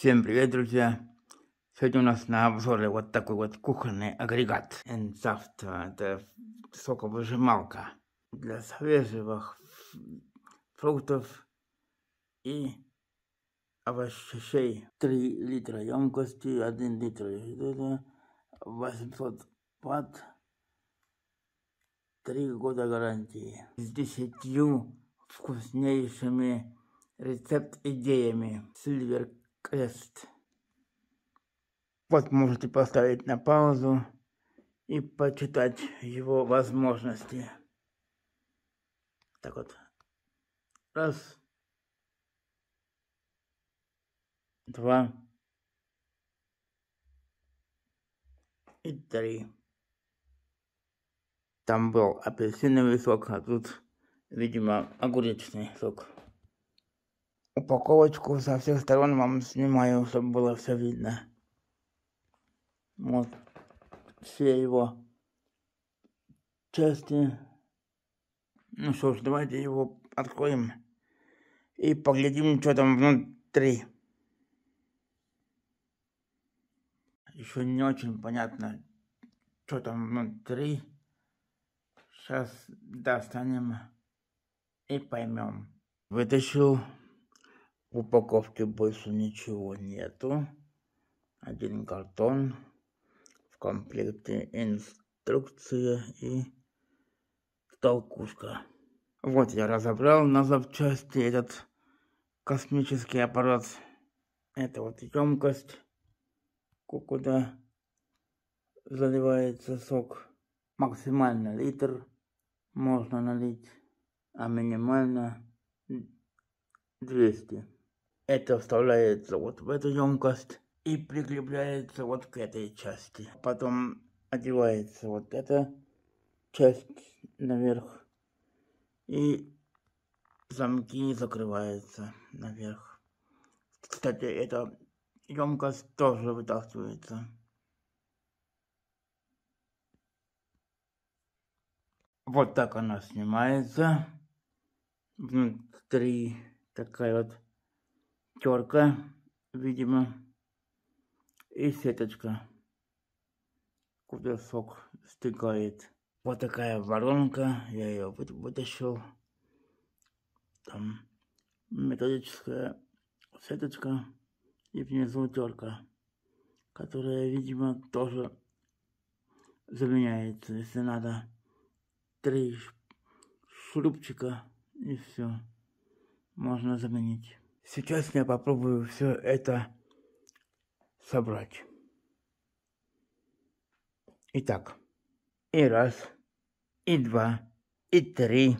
Всем привет, друзья! Сегодня у нас на обзоре вот такой вот кухонный агрегат Энсафт. Это соковыжималка для свежих фруктов и овощей. 3 литра емкости, 1 литр 800 ватт, 3 года гарантии. С 10 вкуснейшими рецепт-идеями. Сильвер Крест. Вот можете поставить на паузу и почитать его возможности. Так вот. Раз. Два. И три. Там был апельсиновый сок, а тут, видимо, огуречный сок упаковочку со всех сторон вам снимаю, чтобы было все видно. Вот все его части. Ну что ж, давайте его откроем и поглядим, что там внутри. Еще не очень понятно, что там внутри. Сейчас достанем и поймем. Вытащил в упаковке больше ничего нету. Один картон. В комплекте инструкция и толкушка. Вот я разобрал на запчасти этот космический аппарат. Это вот емкость, куда заливается сок. Максимально литр можно налить, а минимально 200 это вставляется вот в эту емкость и прикрепляется вот к этой части. Потом одевается вот эта часть наверх и замки закрываются наверх. Кстати, эта емкость тоже вытаскивается. Вот так она снимается. Внутри такая вот терка, видимо, и сеточка, куда сок стекает. Вот такая воронка, я ее вытащил. Там методическая сеточка и внизу терка, которая, видимо, тоже заменяется, если надо. Три шурупчика и все можно заменить. Сейчас я попробую все это собрать. Итак, и раз, и два, и три,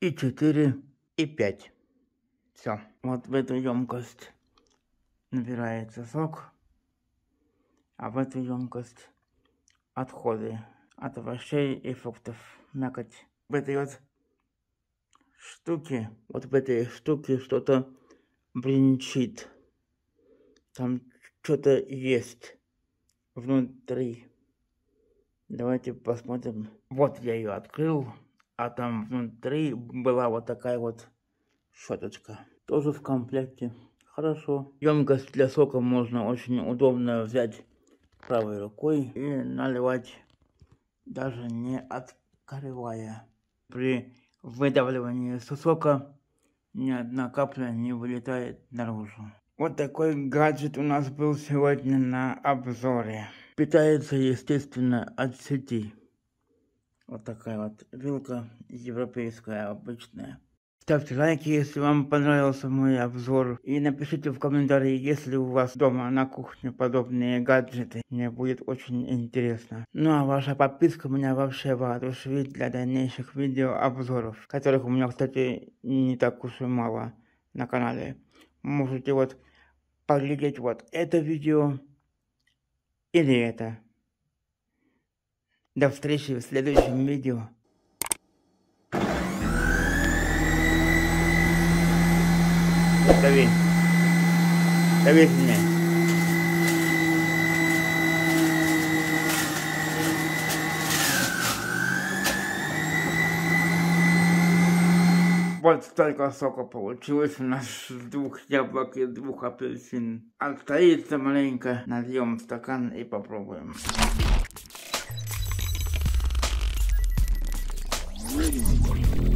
и четыре, и пять. Все. Вот в эту емкость набирается сок, а в эту емкость отходы от овощей и фруктов, мякоть. В этой вот штуке, вот в этой штуке что-то бренчит. Там что-то есть внутри. Давайте посмотрим. Вот я ее открыл, а там внутри была вот такая вот щеточка. Тоже в комплекте. Хорошо. Емкость для сока можно очень удобно взять правой рукой и наливать, даже не открывая. При выдавливании сока ни одна капля не вылетает наружу. Вот такой гаджет у нас был сегодня на обзоре. Питается, естественно, от сети. Вот такая вот вилка европейская, обычная. Ставьте лайки, если вам понравился мой обзор. И напишите в комментарии, если у вас дома на кухне подобные гаджеты. Мне будет очень интересно. Ну а ваша подписка меня вообще воодушевит для дальнейших видео обзоров. Которых у меня, кстати, не так уж и мало на канале. Можете вот поглядеть вот это видео или это. До встречи в следующем видео. Дави. Дави меня. Вот столько сока получилось у нас с двух яблок и двух апельсин. А Отстоится маленько, нальем стакан и попробуем. Thank you.